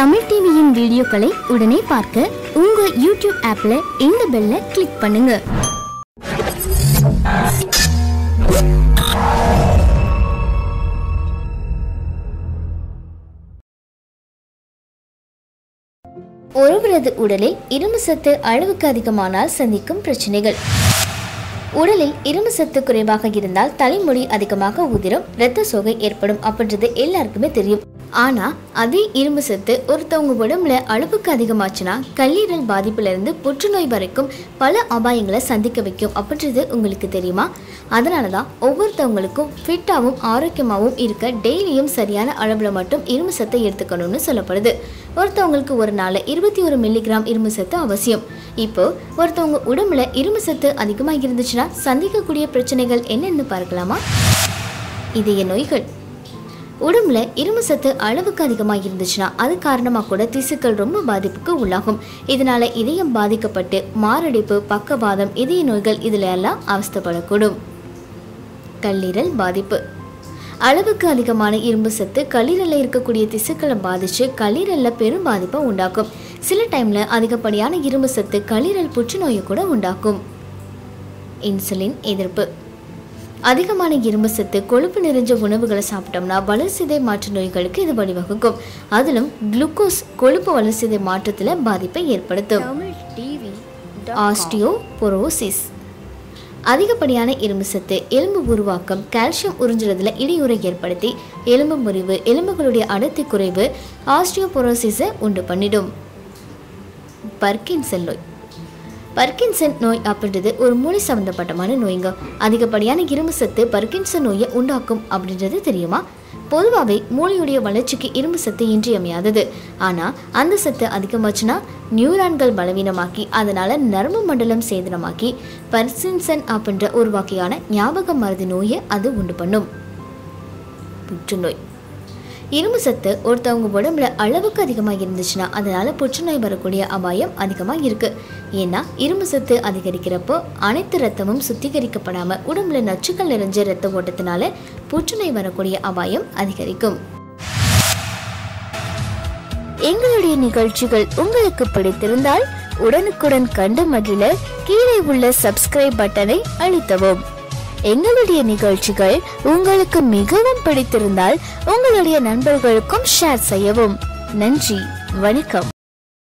தமிழ் டிவியின் வீடியோக்களை உடனே பார்க்க உங்க யூடியூப் ஆப்ல இந்த பெல்ல கிளிக் பண்ணுங்க. ஒருவரது உடலில் இரும்பு சத்து அளவுக்கு அதிகமானால் சந்திக்கும் பிரச்சனைகள். உடலில் இரும்பு சத்து குறைவாக இருந்தால் தலைமுடி அதிகமாக உதிரும் இரத்த சோகை ஏற்படும் அப்படின்றது எல்லாருக்குமே தெரியும். ஆனால் அதே இரும்பு சத்து ஒருத்தவங்க உடம்புல அளவுக்கு அதிகமாச்சுன்னா கல்லீரல் பாதிப்புலேருந்து புற்றுநோய் வரைக்கும் பல அபாயங்களை சந்திக்க வைக்கும் அப்படின்றது உங்களுக்கு தெரியுமா? அதனால தான் ஒவ்வொருத்தவங்களுக்கும் ஃபிட்டாகவும் ஆரோக்கியமாகவும் இருக்க டெய்லியும் சரியான அளவில் மட்டும் இரும்பு சத்தை எடுத்துக்கணும்னு சொல்லப்படுது. ஒருத்தவங்களுக்கு ஒரு நாளில் இருபத்தி ஒரு மில்லிகிராம் இரும்பு சத்து அவசியம். இப்போ ஒருத்தவங்க உடம்புல இரும்பு சத்து அதிகமாக இருந்துச்சுன்னா சந்திக்கக்கூடிய பிரச்சனைகள் என்னென்னு பார்க்கலாமா? இதய நோய்கள். உடம்புல இரும்பு சத்து அளவுக்கு அதிகமாக இருந்துச்சுன்னா அது காரணமாக கூட திசுக்கள் ரொம்ப பாதிப்புக்கு உள்ளாகும். இதனால இதயம் பாதிக்கப்பட்டு மாரடைப்பு பக்கவாதம் இதய நோய்கள் இதில் எல்லாம் அவஸ்தைப்படக்கூடும். கல்லீரல் பாதிப்பு. அளவுக்கு அதிகமான இரும்பு சத்து கல்லீரலில் இருக்கக்கூடிய திசுக்களை பாதித்து கல்லீரலில் பெரும் பாதிப்பை உண்டாக்கும். சில டைமில் அதிகப்படியான இரும்பு சத்து கல்லீரல் புற்றுநோயை கூட உண்டாக்கும். இன்சுலின் எதிர்ப்பு. அதிகமான இரும்பு சத்து கொழுப்பு நிறைஞ்ச உணவுகளை சாப்பிட்டோம்னா வளர்சிதை மாற்று நோய்களுக்கு இது வழிவகுக்கும். அதிலும் குளுக்கோஸ் கொழுப்பு வளர்சிதை மாற்றத்தில் பாதிப்பை ஏற்படுத்தும். ஆஸ்டியோபொரோசிஸ். அதிகப்படியான இரும்பு சத்து எலும்பு உருவாக்கம் கால்சியம் உறிஞ்சுறதுல இடையூறை ஏற்படுத்தி எலும்பு முறிவு எலும்புகளுடைய அடர்த்தி குறைவு ஆஸ்டியோபொரோசிஸை உண்டு பண்ணிடும். பர்கின்சன் நோய். பர்கின்சன் நோய் அப்படின்றது ஒரு மூளை சம்மந்தப்பட்டமான நோய்ங்க. அதிகப்படியான இரும்பு சத்து பர்கின்சன் நோயை உண்டாக்கும் அப்படின்றது தெரியுமா? பொதுவாகவே மூளையுடைய வளர்ச்சிக்கு இரும்பு சத்து இன்றியமையாதது. ஆனால் அந்த சத்து அதிகமாச்சுன்னா நியூரான்கள் பலவீனமாக்கி அதனால் நரம்பு மண்டலம் சேதனமாக்கி பர்சின்சன் அப்படின்ற ஒரு வகையான ஞாபக மருதி நோயை அது உண்டு பண்ணும். புற்றுநோய். இரும்பு சத்து ஒருத்தவங்க உடம்புல அளவுக்கு அதிகமாக இருந்துச்சுன்னா அதனால் புற்றுநோய் வரக்கூடிய அபாயம் அதிகமாக இருக்குது ஏன்னா இரும்பு சத்து அதிகரிக்கிறப்போ அனைத்து ரத்தமும் சுத்திகரிக்கப்படாமல் உடம்புல நச்சுக்கள் நிறைஞ்ச ரத்த ஓட்டத்தினால புற்றுநோய் வரக்கூடிய அபாயம் அதிகரிக்கும். எங்களுடைய நிகழ்ச்சிகள் உங்களுக்கு பிடித்திருந்தால் உடனுக்குடன் கண்டு மகிழ கீழே உள்ள சப்ஸ்கிரைப் பட்டனை அழுத்தவும். எங்களுடைய நிகழ்ச்சிகள் உங்களுக்கு மிகவும் பிடித்திருந்தால் உங்களுடைய நண்பர்களுக்கும் ஷேர் செய்யவும். நன்றி வணக்கம்.